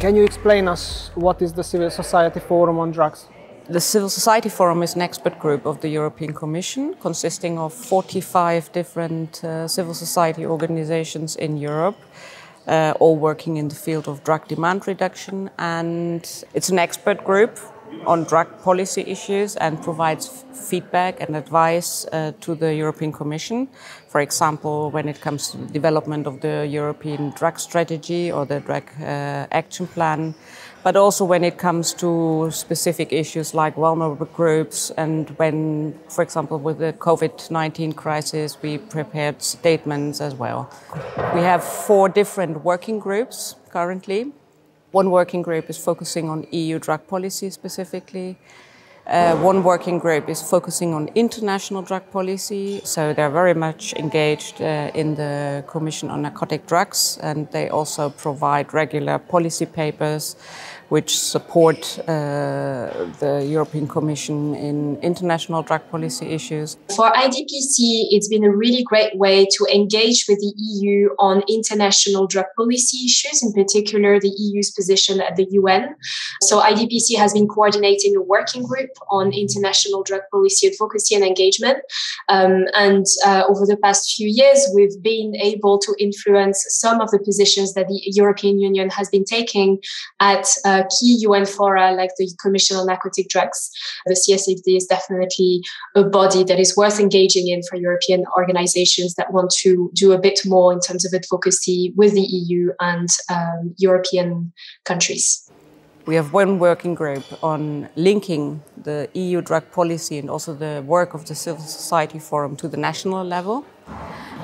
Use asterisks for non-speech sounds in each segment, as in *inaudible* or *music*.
Can you explain us what is the Civil Society Forum on Drugs? The Civil Society Forum is an expert group of the European Commission consisting of 45 different uh, civil society organizations in Europe, uh, all working in the field of drug demand reduction. And it's an expert group on drug policy issues and provides feedback and advice uh, to the European Commission. For example, when it comes to the development of the European drug strategy or the drug uh, action plan, but also when it comes to specific issues like vulnerable groups and when, for example, with the COVID-19 crisis, we prepared statements as well. We have four different working groups currently one working group is focusing on EU drug policy specifically. Uh, one working group is focusing on international drug policy, so they're very much engaged uh, in the Commission on Narcotic Drugs, and they also provide regular policy papers which support uh, the European Commission in international drug policy issues. For IDPC, it's been a really great way to engage with the EU on international drug policy issues, in particular the EU's position at the UN. So IDPC has been coordinating a working group on international drug policy advocacy and engagement. Um, and uh, over the past few years, we've been able to influence some of the positions that the European Union has been taking at uh, key UN fora like the Commission on Narcotic Drugs. The CSFD is definitely a body that is worth engaging in for European organizations that want to do a bit more in terms of advocacy with the EU and um, European countries. We have one working group on linking the EU drug policy and also the work of the Civil Society Forum to the national level.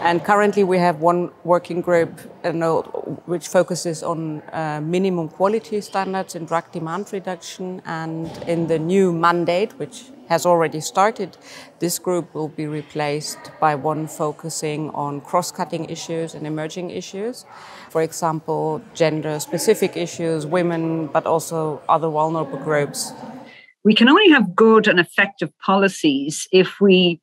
And currently, we have one working group uh, which focuses on uh, minimum quality standards in drug demand reduction. And in the new mandate, which has already started, this group will be replaced by one focusing on cross cutting issues and emerging issues. For example, gender specific issues, women, but also other vulnerable groups. We can only have good and effective policies if we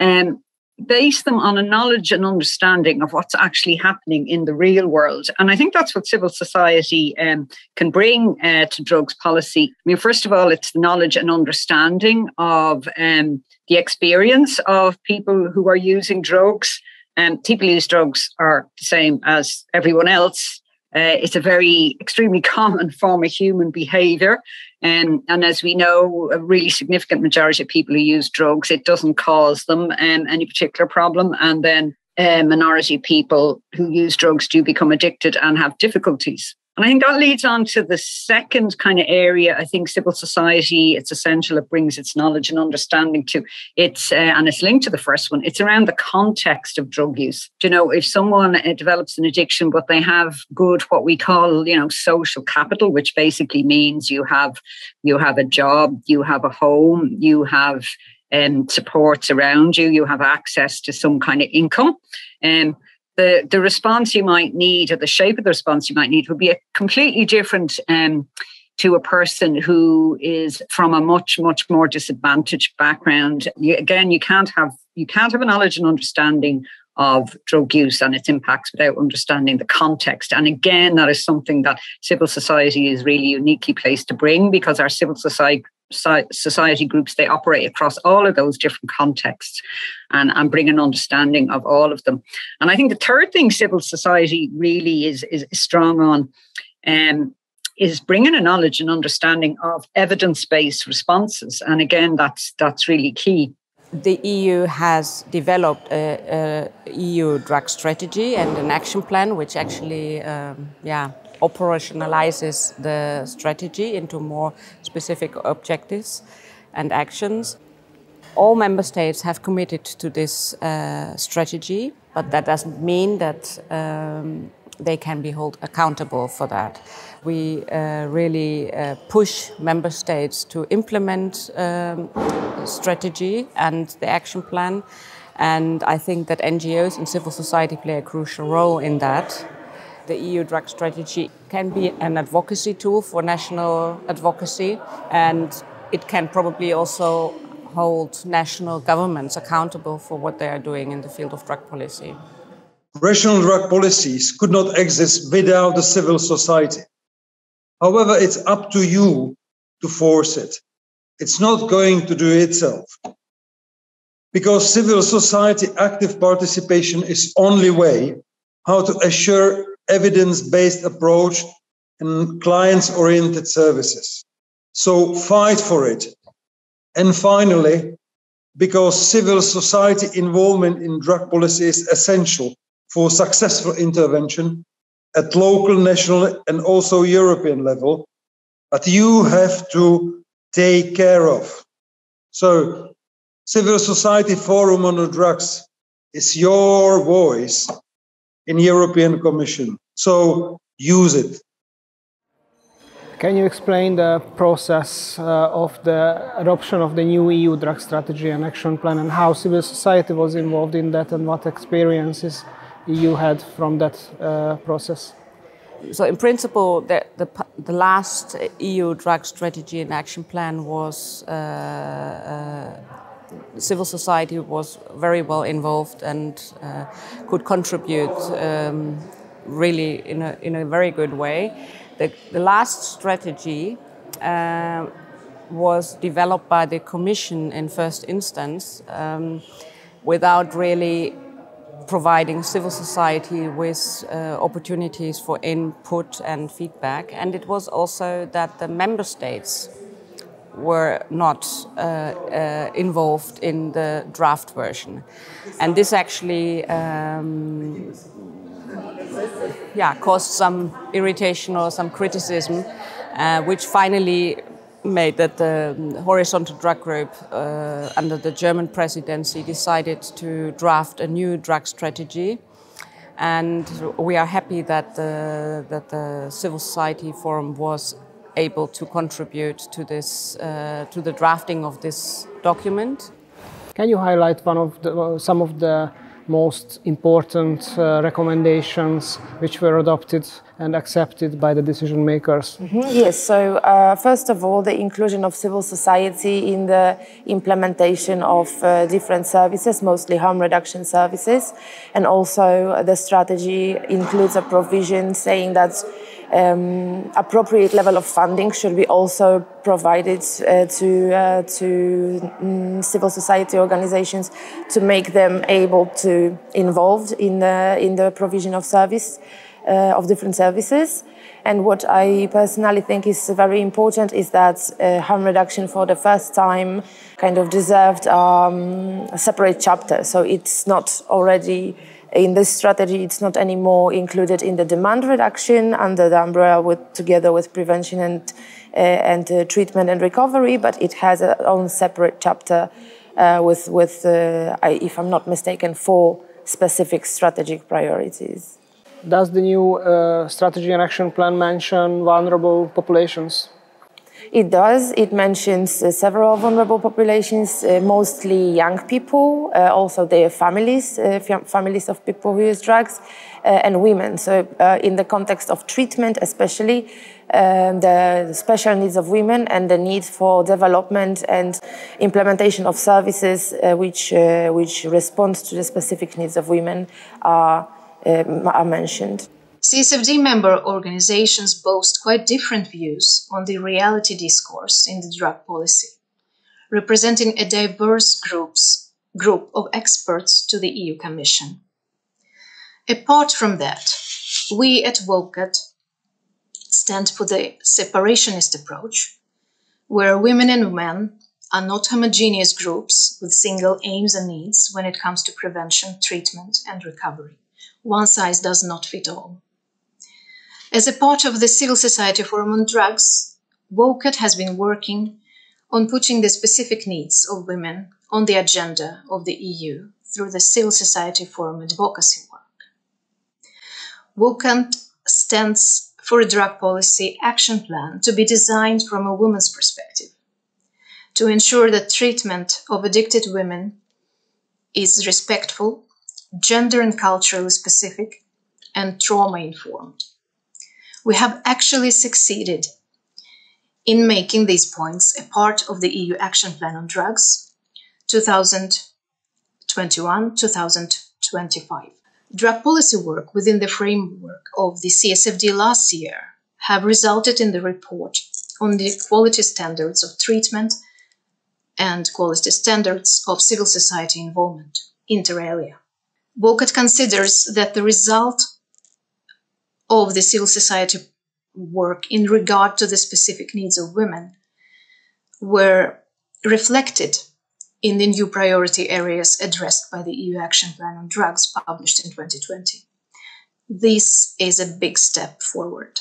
um, base them on a knowledge and understanding of what's actually happening in the real world. And I think that's what civil society um, can bring uh, to drugs policy. I mean, first of all, it's the knowledge and understanding of um, the experience of people who are using drugs. And um, people use drugs are the same as everyone else. Uh, it's a very extremely *laughs* common form of human behavior. Um, and as we know, a really significant majority of people who use drugs, it doesn't cause them um, any particular problem. And then a minority people who use drugs do become addicted and have difficulties. And I think that leads on to the second kind of area. I think civil society, it's essential. It brings its knowledge and understanding to it's, uh, and it's linked to the first one. It's around the context of drug use. You know, if someone uh, develops an addiction, but they have good, what we call, you know, social capital, which basically means you have, you have a job, you have a home, you have um, supports around you, you have access to some kind of income. Um, the, the response you might need or the shape of the response you might need would be a completely different um, to a person who is from a much much more disadvantaged background you, again you can't have you can't have a knowledge and understanding of drug use and its impacts without understanding the context. And again, that is something that civil society is really uniquely placed to bring because our civil society society groups they operate across all of those different contexts and, and bring an understanding of all of them. And i think the third thing civil society really is is strong on um, is bringing a knowledge and understanding of evidence-based responses. And again that's that's really key. The EU has developed a, a, EU drug strategy and an action plan, which actually, um, yeah, operationalizes the strategy into more specific objectives and actions. All member states have committed to this uh, strategy, but that doesn't mean that um, they can be held accountable for that. We uh, really uh, push member states to implement um, strategy and the action plan. And I think that NGOs and civil society play a crucial role in that. The EU drug strategy can be an advocacy tool for national advocacy, and it can probably also hold national governments accountable for what they are doing in the field of drug policy. Rational drug policies could not exist without the civil society. However, it's up to you to force it. It's not going to do itself. Because civil society active participation is only way how to assure evidence-based approach and clients-oriented services. So fight for it. And finally, because civil society involvement in drug policy is essential for successful intervention at local, national, and also European level, but you have to take care of. So, Civil Society Forum on Drugs is your voice in European Commission. So use it. Can you explain the process uh, of the adoption of the new EU drug strategy and action plan and how civil society was involved in that and what experiences EU had from that uh, process? So, in principle, the, the, the, last EU drug strategy and action plan was uh, uh, civil society was very well involved and uh, could contribute um, really in a, in a very good way. The, the last strategy uh, was developed by the Commission in first instance um, without really providing civil society with uh, opportunities for input and feedback. And it was also that the member states were not uh, uh, involved in the draft version. And this actually um, yeah, caused some irritation or some criticism, uh, which finally made that the horizontal drug group uh, under the German presidency decided to draft a new drug strategy. And we are happy that the, that the civil society forum was able to contribute to this uh, to the drafting of this document. Can you highlight one of the, some of the most important uh, recommendations which were adopted and accepted by the decision makers? Mm -hmm. Yes, so uh, first of all, the inclusion of civil society in the implementation of uh, different services, mostly harm reduction services, and also the strategy includes a provision saying that um, appropriate level of funding should be also provided uh, to uh, to um, civil society organizations to make them able to involved in the in the provision of service uh, of different services. And what I personally think is very important is that uh, harm reduction for the first time kind of deserved um, a separate chapter. So it's not already in this strategy, it's not anymore included in the demand reduction under the umbrella with, together with prevention and, uh, and uh, treatment and recovery, but it has its own separate chapter uh, with, with uh, if I'm not mistaken, four specific strategic priorities. Does the new uh, strategy and action plan mention vulnerable populations? It does. It mentions uh, several vulnerable populations, uh, mostly young people, uh, also their families, uh, families of people who use drugs, uh, and women. So, uh, in the context of treatment, especially, the special needs of women and the need for development and implementation of services which, which respond to the specific needs of women are, are mentioned. CSFD member organizations boast quite different views on the reality discourse in the drug policy, representing a diverse groups, group of experts to the EU Commission. Apart from that, we at WOCAD stand for the separationist approach, where women and men are not homogeneous groups with single aims and needs when it comes to prevention, treatment, and recovery. One size does not fit all. As a part of the Civil Society Forum on Drugs, WOCAD has been working on putting the specific needs of women on the agenda of the EU through the Civil Society Forum advocacy work. WOCAD stands for a drug policy action plan to be designed from a woman's perspective to ensure that treatment of addicted women is respectful, gender and culturally specific, and trauma informed we have actually succeeded in making these points a part of the EU Action Plan on Drugs 2021 2025. Drug policy work within the framework of the CSFD last year have resulted in the report on the quality standards of treatment and quality standards of civil society involvement, inter alia. WOCAD considers that the result of the civil society work in regard to the specific needs of women were reflected in the new priority areas addressed by the EU Action Plan on Drugs published in 2020. This is a big step forward.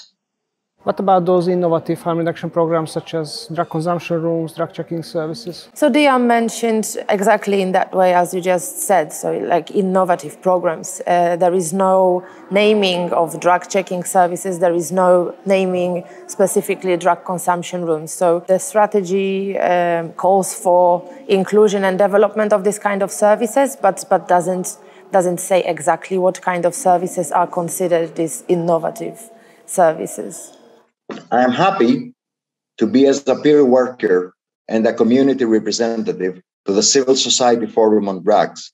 What about those innovative harm reduction programs such as drug consumption rooms, drug checking services? So they are mentioned exactly in that way as you just said. So like innovative programs. Uh, there is no naming of drug checking services. There is no naming specifically drug consumption rooms. So the strategy um, calls for inclusion and development of this kind of services, but but doesn't doesn't say exactly what kind of services are considered these innovative services. I am happy to be as a peer worker and a community representative to the Civil Society Forum on Drugs.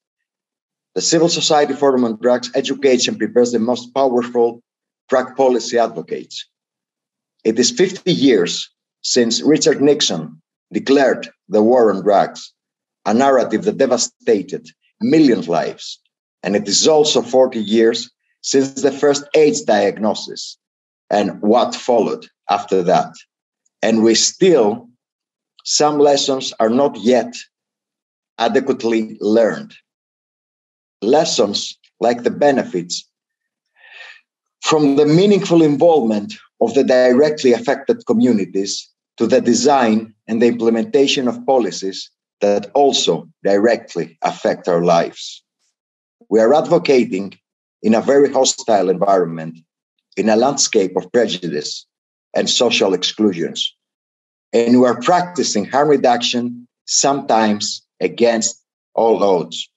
The Civil Society Forum on Drugs educates and prepares the most powerful drug policy advocates. It is 50 years since Richard Nixon declared the war on drugs, a narrative that devastated millions of lives. And it is also 40 years since the first AIDS diagnosis and what followed after that. And we still, some lessons are not yet adequately learned. Lessons like the benefits from the meaningful involvement of the directly affected communities to the design and the implementation of policies that also directly affect our lives. We are advocating in a very hostile environment in a landscape of prejudice and social exclusions. And we are practicing harm reduction sometimes against all odds.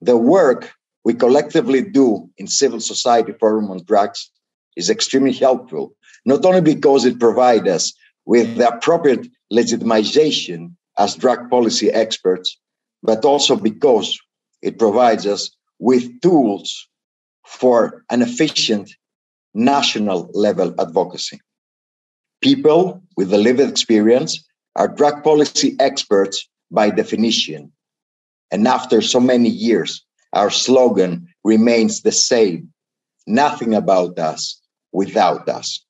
The work we collectively do in civil society forum on drugs is extremely helpful, not only because it provides us with the appropriate legitimization as drug policy experts, but also because it provides us with tools for an efficient national level advocacy. People with a lived experience are drug policy experts by definition. And after so many years, our slogan remains the same nothing about us without us.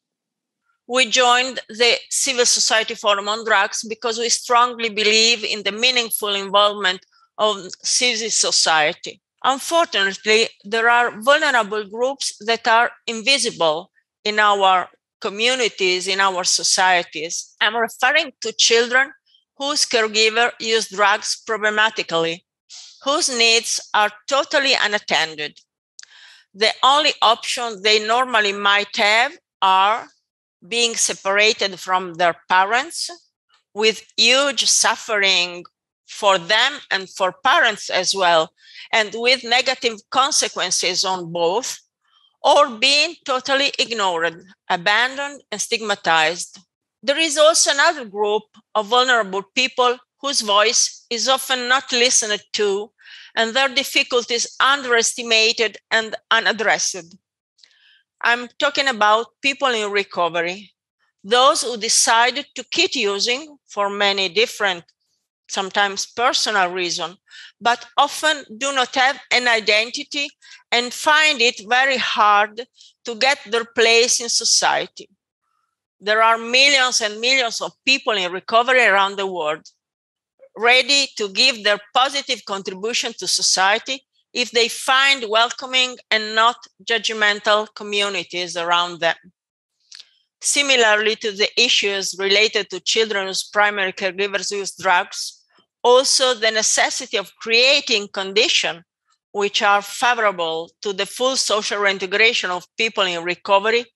We joined the Civil Society Forum on Drugs because we strongly believe in the meaningful involvement of civil society. Unfortunately, there are vulnerable groups that are invisible in our communities, in our societies. I'm referring to children whose caregiver use drugs problematically, whose needs are totally unattended. The only option they normally might have are being separated from their parents with huge suffering for them and for parents as well, and with negative consequences on both, or being totally ignored, abandoned, and stigmatized. There is also another group of vulnerable people whose voice is often not listened to and their difficulties underestimated and unaddressed. I'm talking about people in recovery, those who decided to quit using for many different sometimes personal reason, but often do not have an identity and find it very hard to get their place in society. There are millions and millions of people in recovery around the world ready to give their positive contribution to society if they find welcoming and not judgmental communities around them. Similarly to the issues related to children whose primary caregivers use drugs, also the necessity of creating conditions which are favorable to the full social reintegration of people in recovery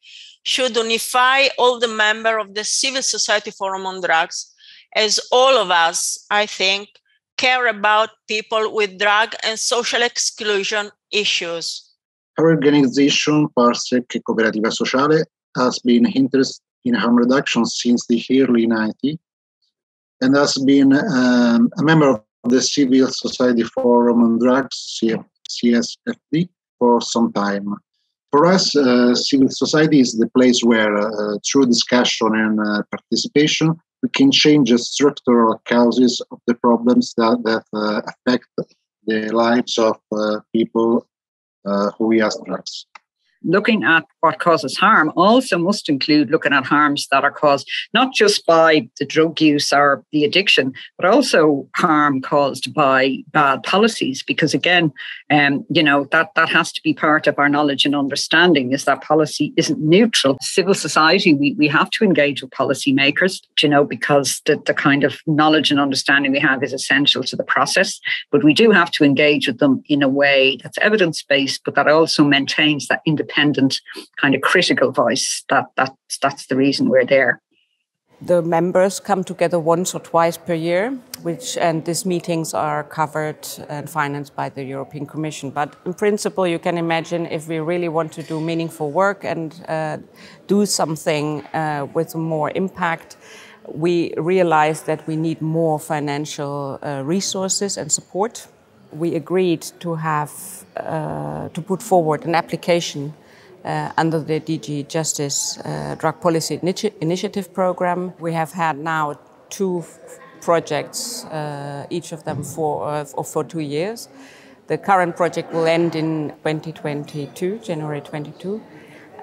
should unify all the members of the civil society forum on drugs as all of us i think care about people with drug and social exclusion issues. Our organization parsec cooperativa sociale has been interested in harm reduction since the early 90s and has been um, a member of the Civil Society Forum on Drugs, CSFD, for some time. for us, uh, civil society is the place where, uh, through discussion and uh, participation, we can change the structural causes of the problems that, that uh, affect the lives of uh, people uh, who use drugs looking at what causes harm also must include looking at harms that are caused not just by the drug use or the addiction, but also harm caused by bad policies. Because again, um, you know, that, that has to be part of our knowledge and understanding is that policy isn't neutral. Civil society, we, we have to engage with policymakers, you know, because the, the kind of knowledge and understanding we have is essential to the process. But we do have to engage with them in a way that's evidence based, but that also maintains that independence independent kind of critical voice. That that's that's the reason we're there. The members come together once or twice per year, which and these meetings are covered and financed by the European Commission. But in principle, you can imagine if we really want to do meaningful work and uh, do something uh, with more impact, we realize that we need more financial uh, resources and support. We agreed to have uh, to put forward an application uh, under the DG Justice uh, Drug Policy Initi Initiative Program. We have had now two projects, uh, each of them for, uh, for two years. The current project will end in 2022, January 22.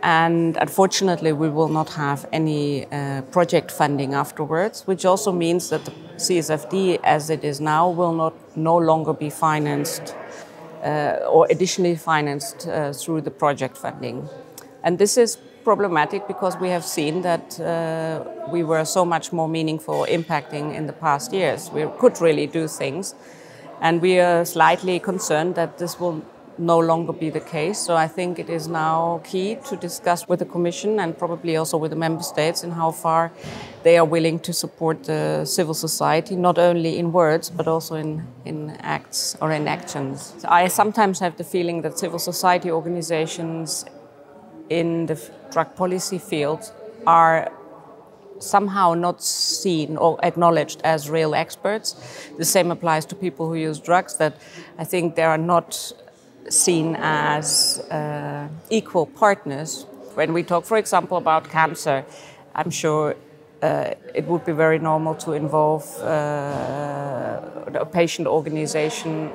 And unfortunately, we will not have any uh, project funding afterwards, which also means that the CSFD, as it is now, will not no longer be financed or additionally financed uh, through the project funding. And this is problematic because we have seen that uh, we were so much more meaningful impacting in the past years. We could really do things. And we are slightly concerned that this will no longer be the case. So I think it is now key to discuss with the Commission and probably also with the Member States in how far they are willing to support the civil society, not only in words but also in, in acts or in actions. I sometimes have the feeling that civil society organizations in the drug policy field are somehow not seen or acknowledged as real experts. The same applies to people who use drugs, that I think there are not seen as uh, equal partners. When we talk, for example, about cancer, I'm sure uh, it would be very normal to involve uh, a patient organization.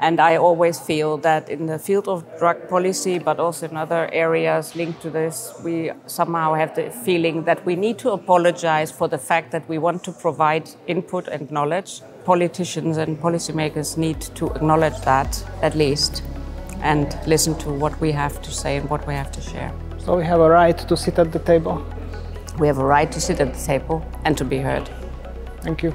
And I always feel that in the field of drug policy, but also in other areas linked to this, we somehow have the feeling that we need to apologize for the fact that we want to provide input and knowledge. Politicians and policymakers need to acknowledge that at least and listen to what we have to say and what we have to share. So we have a right to sit at the table. We have a right to sit at the table and to be heard. Thank you.